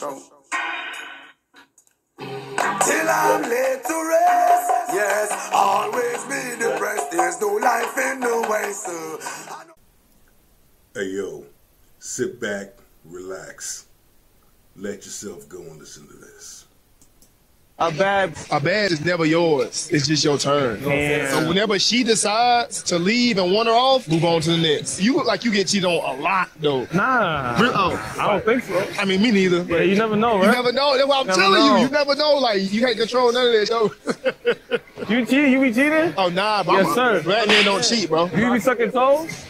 show. Till I'm laid to rest. Yes, always be depressed. There's no life in the way, so. Hey yo, sit back, relax, let yourself go and listen to this. A bad, A bad is never yours. It's just your turn. So whenever she decides to leave and want her off, move on to the next. You look like you get cheated on a lot though. nah. Re- oh, I don't think so. I mean, me neither. Yeah, you never know, right? You never know. That's what I'm Never telling know. you. You never know. Like you can't control none of that, though. You cheat? You be cheating? oh nah, but Yes, I'm sir. Black men don't cheat, bro. You be sucking toes?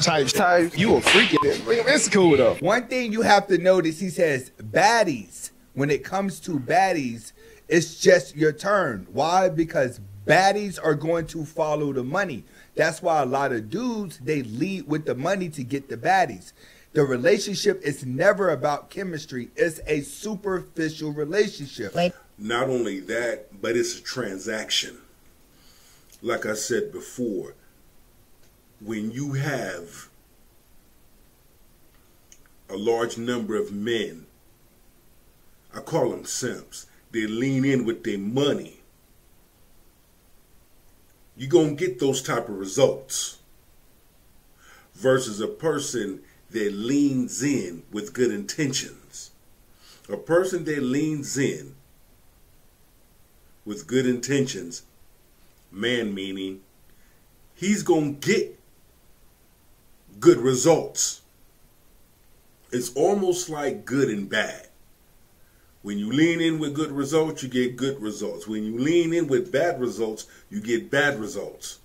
Type, type. You a freak. It's cool though. One thing you have to notice, he says baddies. When it comes to baddies, it's just your turn. Why? Because baddies are going to follow the money. That's why a lot of dudes they lead with the money to get the baddies. The relationship is never about chemistry. It's a superficial relationship. Not only that, but it's a transaction. Like I said before, when you have a large number of men, I call them simps, they lean in with their money, you're going to get those type of results versus a person that leans in with good intentions. A person that leans in with good intentions, man meaning, he's going to get good results. It's almost like good and bad. When you lean in with good results, you get good results. When you lean in with bad results, you get bad results.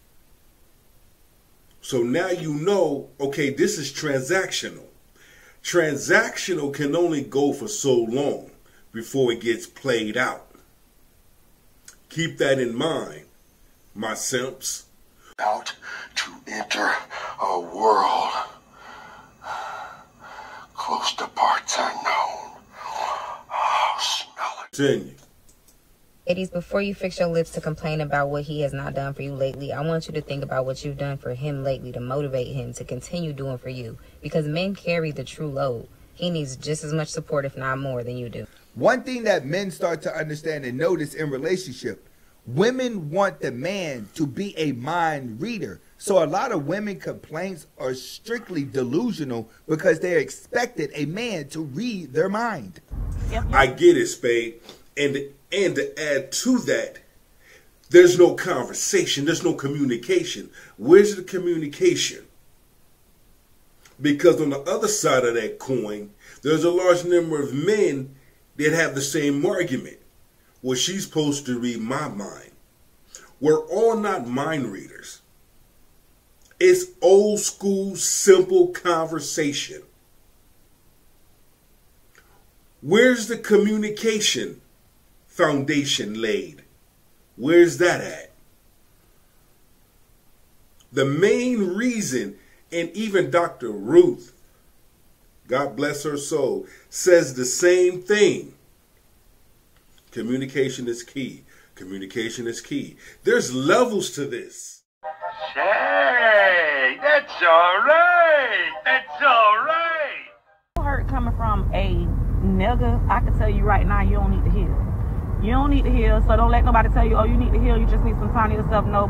So now you know, okay, this is transactional. Transactional can only go for so long before it gets played out. Keep that in mind, my simps. About to enter a world close to parts unknown. Continue. Ladies, before you fix your lips to complain about what he has not done for you lately, I want you to think about what you've done for him lately to motivate him to continue doing for you. Because men carry the true load. He needs just as much support, if not more, than you do. One thing that men start to understand and notice in relationship, women want the man to be a mind reader. So a lot of women complaints are strictly delusional because they're expected a man to read their mind. I get it, Spade. And and to add to that, there's no conversation, there's no communication. Where's the communication? Because on the other side of that coin, there's a large number of men that have the same argument. Well, she's supposed to read my mind. We're all not mind readers. It's old school, simple conversation. Where's the communication foundation laid? Where's that at? The main reason, and even Dr. Ruth, God bless her soul, says the same thing. Communication is key. Communication is key. There's levels to this. Hey, that's all right. That's all right. hurt coming from a nigga, I can tell you right now, you don't need to heal. You don't need to heal, so don't let nobody tell you, oh, you need to heal. You just need some time to yourself. No.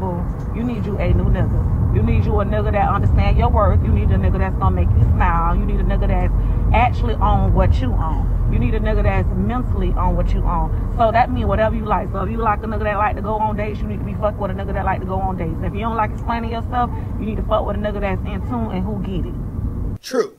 You need you a new nigga. You need you a nigga that understand your worth. You need a nigga that's gonna make you smile. You need a nigga that's actually on what you own. You need a nigga that's mentally on what you on. So that means whatever you like. So if you like a nigga that like to go on dates, you need to be fucked with a nigga that like to go on dates. If you don't like explaining yourself, you need to fuck with a nigga that's in tune and who get it. True.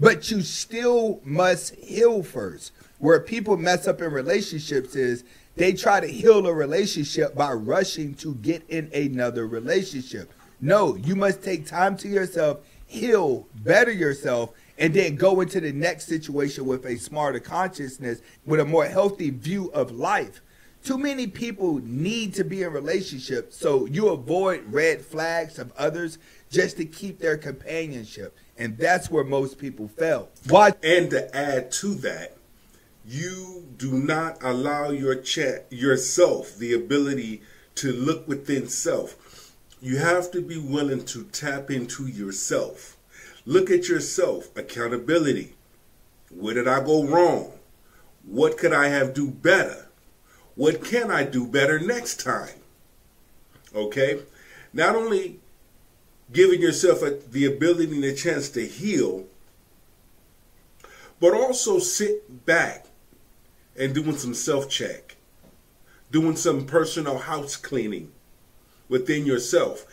But you still must heal first. Where people mess up in relationships is they try to heal a relationship by rushing to get in another relationship. No, you must take time to yourself, heal, better yourself, and then go into the next situation with a smarter consciousness, with a more healthy view of life. Too many people need to be in relationships, so you avoid red flags of others just to keep their companionship. And that's where most people fail. Why? And to add to that, you do not allow your yourself the ability to look within self. You have to be willing to tap into yourself. Look at yourself, accountability. Where did I go wrong? What could I have do better? What can I do better next time? Okay? Not only giving yourself a, the ability and the chance to heal, but also sit back and doing some self check, doing some personal house cleaning within yourself.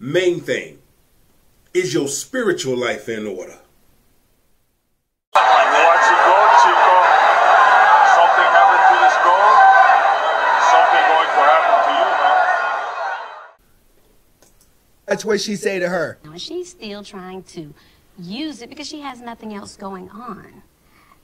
Main thing is your spiritual life in order. And watch it go, Chico. Something happened to this goal. Something going to happen to you, man. That's what she say to her. Now, she's still trying to use it because she has nothing else going on.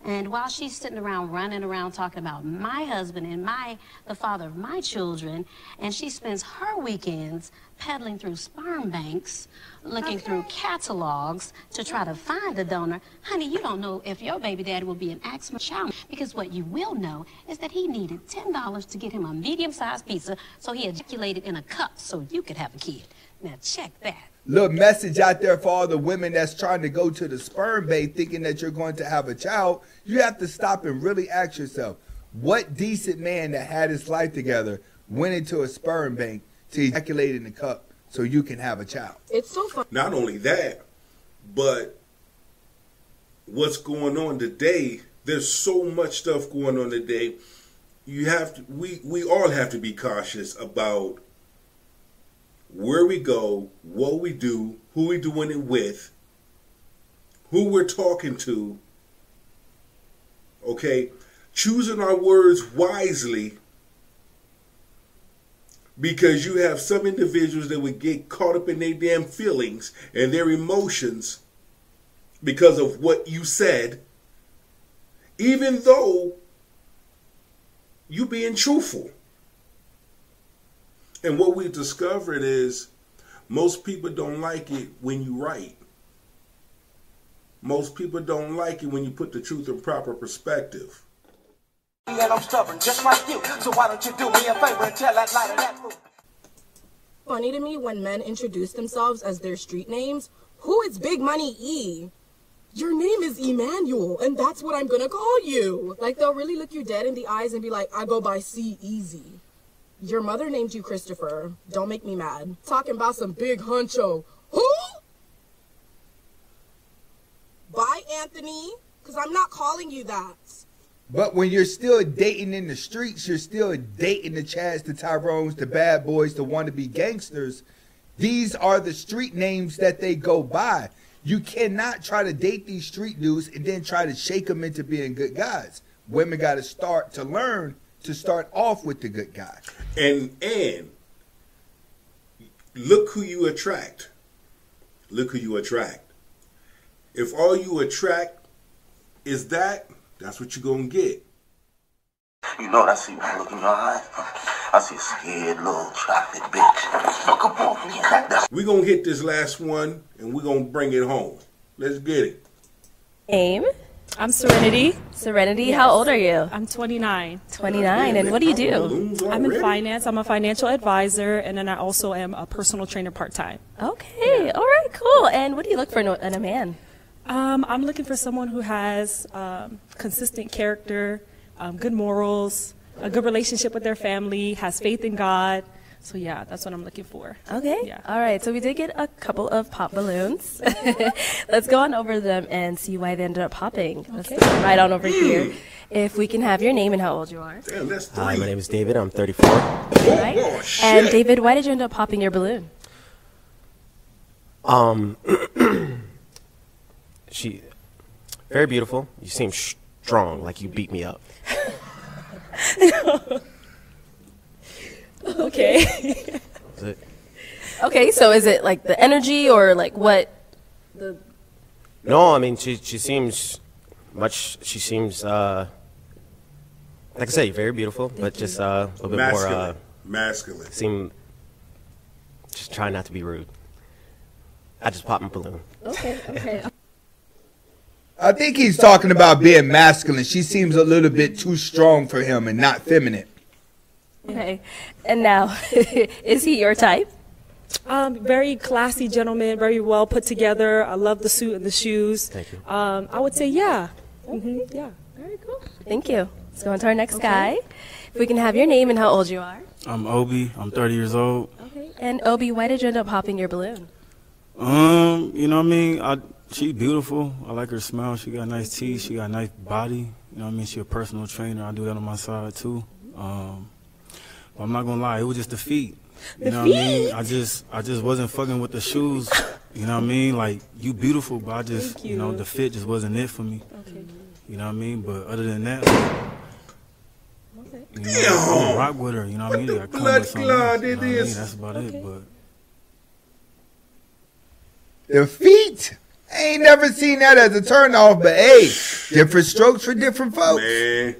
And while she's sitting around running around talking about my husband and my the father of my children, and she spends her weekends peddling through sperm banks, looking through catalogs to try to find a donor, honey, you don't know if your baby daddy will be an asthma child because what you will know is that he needed ten dollars to get him a medium-sized pizza, so he ejaculated in a cup so you could have a kid. Now check that. Little message out there for all the women that's trying to go to the sperm bank thinking that you're going to have a child. You have to stop and really ask yourself, what decent man that had his life together went into a sperm bank to ejaculate in the cup so you can have a child? It's so fun. Not only that, but what's going on today, there's so much stuff going on today. You have to we we all have to be cautious about where we go, what we do, who we doing it with, who we're talking to. Okay? Choosing our words wisely because you have some individuals that would get caught up in their damn feelings and their emotions because of what you said, even though you being truthful. And what we've discovered is most people don't like it when you write. Most people don't like it when you put the truth in proper perspective. And I'm stubborn, just like you. So why don't you do me a favor and tell that lighter that fool? Funny to me when men introduce themselves as their street names. Who is Big Money E? Your name is Emmanuel, and that's what I'm gonna call you. Like they'll really look you dead in the eyes and be like, I go by C Easy. Your mother named you Christopher. Don't make me mad. Talking about some big huncho. Who? Bye, Anthony. Because I'm not calling you that. But when you're still dating in the streets, you're still dating the Chads, the Tyrones, the bad boys, the wannabe gangsters. These are the street names that they go by. You cannot try to date these street dudes and then try to shake them into being good guys. Women got to start to learn to start off with the good guy. And and look who you attract. Look who you attract. If all you attract is that, that's what you're gonna get. You know what I see when I look in your eyes? I see a scared little chocolate bitch. Look up on me. We're gonna hit this last one and we're gonna bring it home. Let's get it. Name? I'm Serenity. Serenity. How old are you? I'm 29. 29. And what do you do? I'm in finance. I'm a financial advisor, and then I also am a personal trainer part time. Okay. All right. Cool. And what do you look for in a, in a man? Um, I'm looking for someone who has um, consistent character, um, good morals, a good relationship with their family, has faith in God. So yeah, that's what I'm looking for. Okay. Yeah. All right. So we did get a couple of pop balloons. Let's go on over them and see why they ended up popping. Let's Okay. right on over here. If we can have your name and how old you are. Damn, that's three. Hi, my name is David. I'm 34. Right? Oh, shit. And David, why did you end up popping your balloon? Um, she, very beautiful. You seem strong, like you beat me up. Okay. Is it? okay. So is it like the energy or like what? The No, I mean she she seems much. She seems uh, like I say, very beautiful, but just uh, a little bit more. Masculine. Uh, Masculine. seem just try not to be rude. I just popped my balloon. okay. Okay. I think he's talking about being masculine. She seems a little bit too strong for him and not feminine. Okay. And now, is he your type? Um, very classy gentleman, very well put together. I love the suit and the shoes. Thank you. Um, I would say, yeah, hmm yeah. Very cool. Thank you. Let's go on to our next guy. If we can have your name and how old you are. I'm Obi. I'm 30 years old. Okay. And Obi, why did you end up popping your balloon? Um, you know what I mean? I she's beautiful. I like her smile. She got nice teeth. She got a nice body. You know what I mean? She a personal trainer. I do that on my side too. Um, but I'm not gonna lie, it was just the feet. You The know what I mean? I just I just wasn't fucking with the shoes. You know what I mean? Like you beautiful, but I just Thank you. know the fit just wasn't it for me. Okay. You know what I mean? But other than that, like, you know, Damn. I rock with her. You know what I mean? What Like, the come with blood something clot else, you know what I mean? is? That's about it. But The feet. I ain't never seen that as a turnoff, but hey, different strokes for different folks. Man.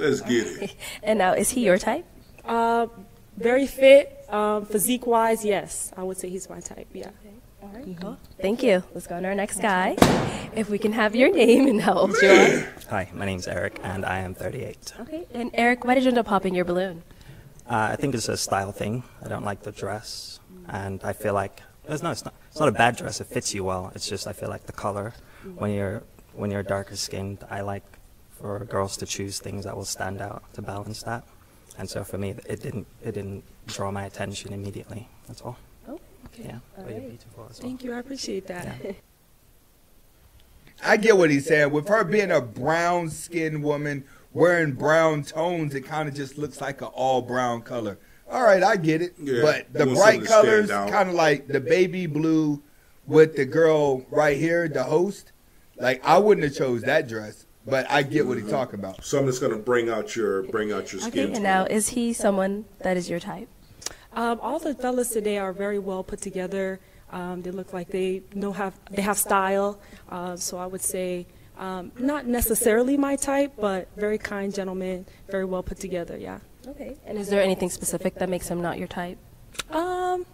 Let's get it. And now, is he your type? Uh, very fit, um, physique wise, yes. I would say he's my type, yeah. All right, cool. Thank you. Let's go on to our next guy. If we can have your name and how old you are. Hi, my name's Eric, and I am 38. Okay. And Eric, why did you end up popping your balloon? Uh, I think it's a style thing. I don't like the dress, and I feel like it's not, it's not. It's not a bad dress. It fits you well. It's just I feel like the color. When you're when you're darker skinned, I like for girls to choose things that will stand out to balance that. And so for me, it didn't it didn't draw my attention immediately. That's all. Oh, okay. Yeah, All but you're beautiful as well. Thank you. I appreciate that. I get what he's saying. With her being a brown skinned woman wearing brown tones, it kind of just looks like an all brown color. All right, I get it. Yeah, but the bright something to stand colors, kind of like the baby blue with the girl right here, the host. Like I wouldn't have chose that dress, but I get what he's talking about. Something that's gonna bring out your bring out your Okay. skin. And now, is he someone that is your type? Um, all the fellas today are very well put together. Um, they look like they know have they have style. Uh, so I would say um, not necessarily my type, but very kind gentlemen, very well put together. Yeah. Okay. And is there anything specific that makes him not your type? Um,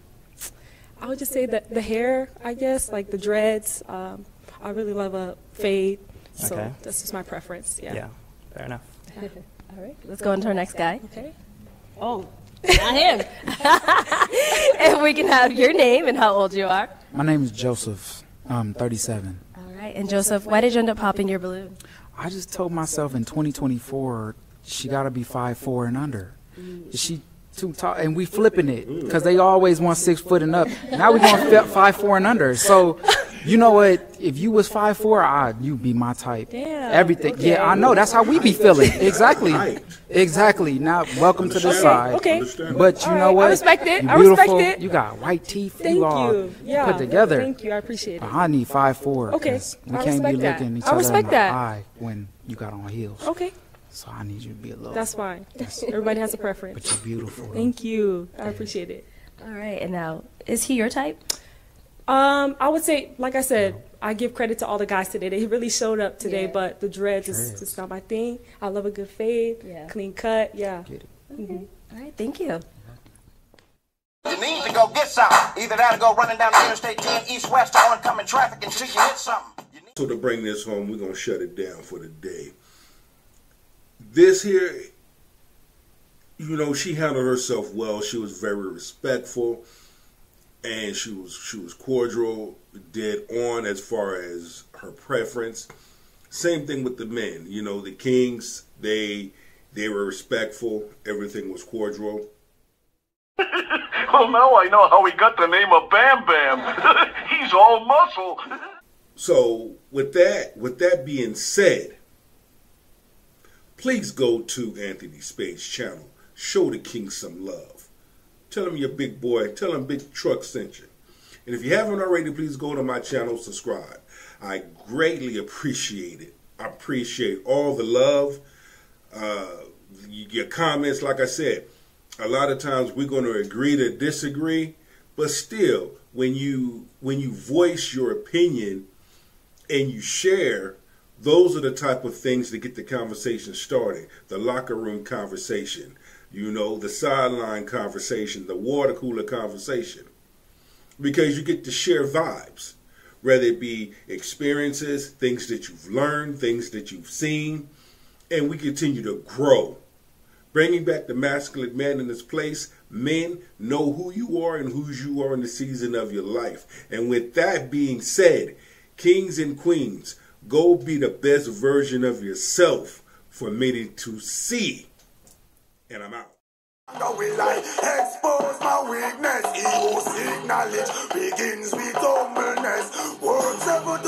I would just say that the hair, I guess, like the dreads. Um, I really love a fade, so Okay. that's just my preference. Yeah. Yeah, fair enough. All right. Let's go on to our next guy. Okay. Oh, not him. and we can have your name and how old you are. My name is Joseph. I'm 37. All right. And Joseph, why did you end up popping your balloon? I just told myself in 2024 she got to be five four and under. Is she too tall? And we flipping it because they always want six foot and up. Now we going five four and under. So, you know what? If you was five four, I you'd be my type. Damn, Everything. okay. Yeah, I know. That's how we be feeling. Exactly. Exactly. Now, welcome to the Okay, side. okay. But you All know right, I respect it. You I respect it. You got white teeth. Thank you all you. Yeah. put together. Thank you. I appreciate it. I need five four. Okay, We I can't be respect that. looking each I other respect in the that. eye when you got on heels. Okay. So I need you to be a little. That's fine. Everybody has a preference. But you're beautiful. Thank you. I appreciate it. All right. And now, is he your type? Um, I would say, like I said, I give credit to all the guys today. They really showed up today, Yeah. but the dreads is Dreads. just not my thing. I love a good fade, Yeah. clean cut. Yeah. Okay. All right. Thank you. You need to go get something. Either that or go running down the Interstate 10 east west to oncoming traffic until you hit something. you So to bring this home, we're gonna shut it down for the day. This here, you know, she handled herself well. She was very respectful, and she was she was cordial, dead on as far as her preference. Same thing with the men. You know, the Kings they they were respectful. Everything was cordial. Well, oh, now I know how he got the name of Bam Bam. He's all muscle. So with that, with that being said, please go to Anthony Spade's channel. Show the king some love. Tell him your big boy. Tell him Big Truck sent you. And if you haven't already, please go to my channel, subscribe. I greatly appreciate it. I appreciate all the love, uh, your comments. Like I said, a lot of times we're going to agree to disagree, but still, when you when you voice your opinion and you share, those are the type of things that get the conversation started. The locker room conversation, you know, the sideline conversation, the water cooler conversation. Because you get to share vibes, whether it be experiences, things that you've learned, things that you've seen, and we continue to grow. Bringing back the masculine man in this place, men know who you are and whose you are in the season of your life. And with that being said, kings and queens, Go be the best version of yourself for many to see. And I'm out. Now will I expose my weakness? He who seek knowledge begins with humbleness. Words ever